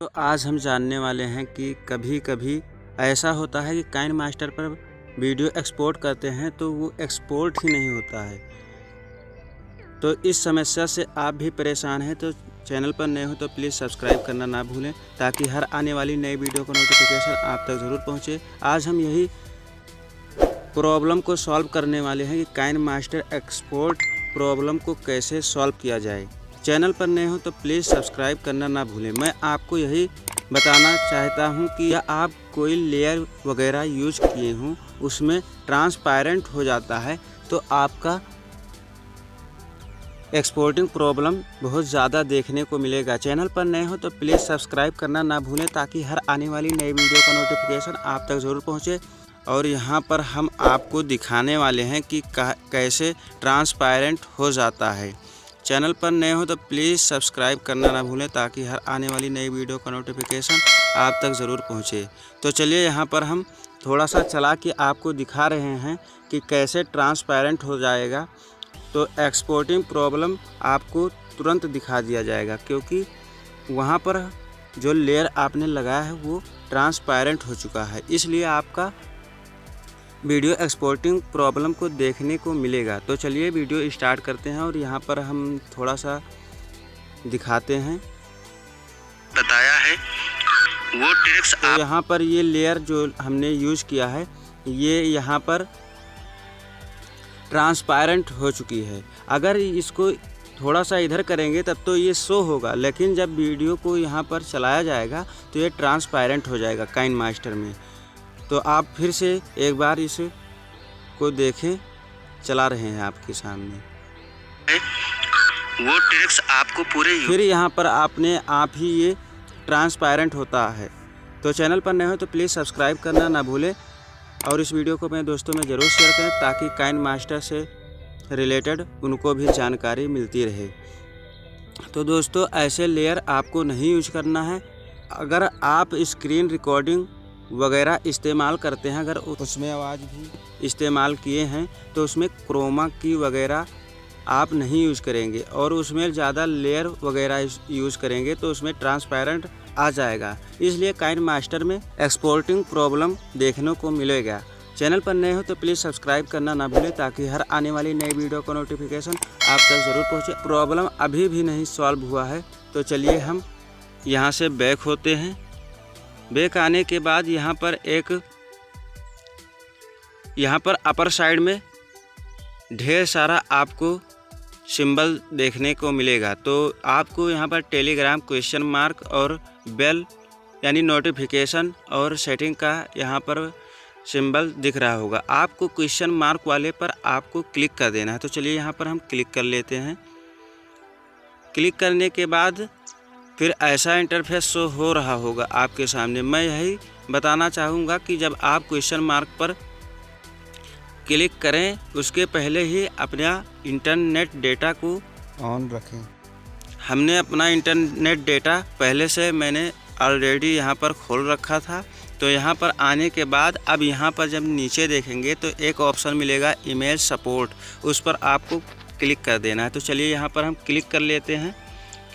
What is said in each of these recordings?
तो आज हम जानने वाले हैं कि कभी कभी ऐसा होता है कि काइन मास्टर पर वीडियो एक्सपोर्ट करते हैं तो वो एक्सपोर्ट ही नहीं होता है। तो इस समस्या से आप भी परेशान हैं तो चैनल पर नए हो तो प्लीज़ सब्सक्राइब करना ना भूलें ताकि हर आने वाली नई वीडियो का नोटिफिकेशन आप तक ज़रूर पहुँचे। आज हम यही प्रॉब्लम को सॉल्व करने वाले हैं कि काइन मास्टर एक्सपोर्ट प्रॉब्लम को कैसे सॉल्व किया जाए। चैनल पर नए हो तो प्लीज़ सब्सक्राइब करना ना भूलें। मैं आपको यही बताना चाहता हूँ कि आप कोई लेयर वगैरह यूज़ किए हों, उसमें ट्रांसपेरेंट हो जाता है तो आपका एक्सपोर्टिंग प्रॉब्लम बहुत ज़्यादा देखने को मिलेगा। चैनल पर नए हो तो प्लीज़ सब्सक्राइब करना ना भूलें, ताकि हर आने वाली नई वीडियो का नोटिफिकेशन आप तक ज़रूर पहुँचे। और यहाँ पर हम आपको दिखाने वाले हैं कि, कैसे ट्रांसपेरेंट हो जाता है। चैनल पर नए हो तो प्लीज़ सब्सक्राइब करना ना भूलें ताकि हर आने वाली नई वीडियो का नोटिफिकेशन आप तक ज़रूर पहुँचे। तो चलिए यहाँ पर हम थोड़ा सा चला के आपको दिखा रहे हैं कि कैसे ट्रांसपेरेंट हो जाएगा। तो एक्सपोर्टिंग प्रॉब्लम आपको तुरंत दिखा दिया जाएगा क्योंकि वहाँ पर जो लेयर आपने लगाया है वो ट्रांसपेरेंट हो चुका है। इसलिए आपका वीडियो एक्सपोर्टिंग प्रॉब्लम को देखने को मिलेगा। तो चलिए वीडियो स्टार्ट करते हैं और यहाँ पर हम थोड़ा सा दिखाते हैं। बताया है वो ट्रिक्स तो यहाँ पर ये लेयर जो हमने यूज़ किया है ये यहाँ पर ट्रांसपेरेंट हो चुकी है। अगर इसको थोड़ा सा इधर करेंगे तब तो ये शो होगा लेकिन जब वीडियो को यहाँ पर चलाया जाएगा तो ये ट्रांसपेरेंट हो जाएगा काइन मास्टर में। तो आप फिर से एक बार इस को देखें चला रहे हैं आपके सामने। वो ट्रिक्स आपको पूरे फिर यहाँ पर आपने आप ही ये ट्रांसपेरेंट होता है। तो चैनल पर नए हो तो प्लीज़ सब्सक्राइब करना ना भूलें। और इस वीडियो को अपने दोस्तों में ज़रूर शेयर करें ताकि काइन मास्टर से रिलेटेड उनको भी जानकारी मिलती रहे। तो दोस्तों ऐसे लेयर आपको नहीं यूज़ करना है। अगर आप स्क्रीन रिकॉर्डिंग वगैरह इस्तेमाल करते हैं अगर उसमें आवाज़ भी। इस्तेमाल किए हैं तो उसमें क्रोमा की वगैरह आप नहीं यूज़ करेंगे और उसमें ज़्यादा लेयर वगैरह यूज़ करेंगे तो उसमें ट्रांसपेरेंट आ जाएगा। इसलिए काइन मास्टर में एक्सपोर्टिंग प्रॉब्लम देखने को मिलेगा। चैनल पर नए हो तो प्लीज़ सब्सक्राइब करना ना भूलें ताकि हर आने वाली नई वीडियो का नोटिफिकेशन आप तक ज़रूर पहुँचे। प्रॉब्लम अभी भी नहीं सॉल्व हुआ है तो चलिए हम यहाँ से बैक होते हैं। बैक आने के बाद यहाँ पर एक, यहाँ पर अपर साइड में ढेर सारा आपको सिंबल देखने को मिलेगा। तो आपको यहाँ पर टेलीग्राम क्वेश्चन मार्क और बेल यानी नोटिफिकेशन और सेटिंग का यहाँ पर सिंबल दिख रहा होगा। आपको क्वेश्चन मार्क वाले पर आपको क्लिक कर देना है। तो चलिए यहाँ पर हम क्लिक कर लेते हैं। क्लिक करने के बाद फिर ऐसा इंटरफेस शो हो रहा होगा आपके सामने। मैं यही बताना चाहूँगा कि जब आप क्वेश्चन मार्क पर क्लिक करें उसके पहले ही अपना इंटरनेट डेटा को ऑन रखें। हमने अपना इंटरनेट डेटा पहले से मैंने ऑलरेडी यहाँ पर खोल रखा था। तो यहाँ पर आने के बाद अब यहाँ पर जब नीचे देखेंगे तो एक ऑप्शन मिलेगा ईमेल सपोर्ट उस पर आपको क्लिक कर देना है। तो चलिए यहाँ पर हम क्लिक कर लेते हैं।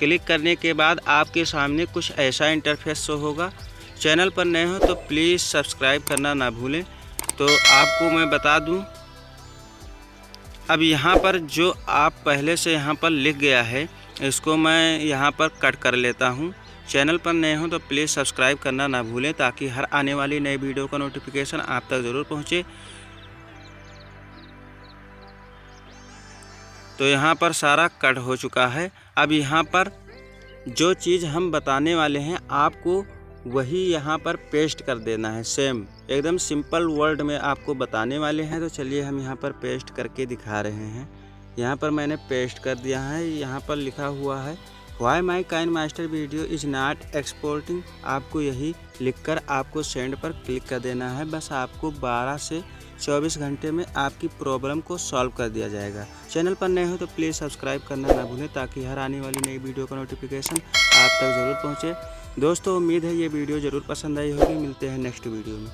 क्लिक करने के बाद आपके सामने कुछ ऐसा इंटरफेस शो होगा। चैनल पर नए हो तो प्लीज़ सब्सक्राइब करना ना भूलें। तो आपको मैं बता दूँ, अब यहाँ पर जो आप पहले से यहाँ पर लिख गया है, इसको मैं यहाँ पर कट कर लेता हूँ। चैनल पर नए हो तो प्लीज़ सब्सक्राइब करना ना भूलें ताकि हर आने वाली नई वीडियो का नोटिफिकेशन आप तक ज़रूर पहुँचे। तो यहाँ पर सारा कट हो चुका है। अब यहाँ पर जो चीज़ हम बताने वाले हैं, आपको वही यहाँ पर पेस्ट कर देना है सेम एकदम सिंपल वर्ड में आपको बताने वाले हैं तो चलिए हम यहाँ पर पेस्ट करके दिखा रहे हैं। यहाँ पर मैंने पेस्ट कर दिया है, यहाँ पर लिखा हुआ है why my Kine Master video is not exporting आपको यही लिखकर आपको सेंड पर क्लिक कर देना है। बस आपको 12 से 24 घंटे में आपकी प्रॉब्लम को सॉल्व कर दिया जाएगा। चैनल पर नए हो तो प्लीज़ सब्सक्राइब करना ना भूलें ताकि हर आने वाली नई वीडियो का नोटिफिकेशन आप तक ज़रूर पहुँचे। दोस्तों, उम्मीद है ये वीडियो ज़रूर पसंद आई होगी। मिलते हैं नेक्स्ट वीडियो में।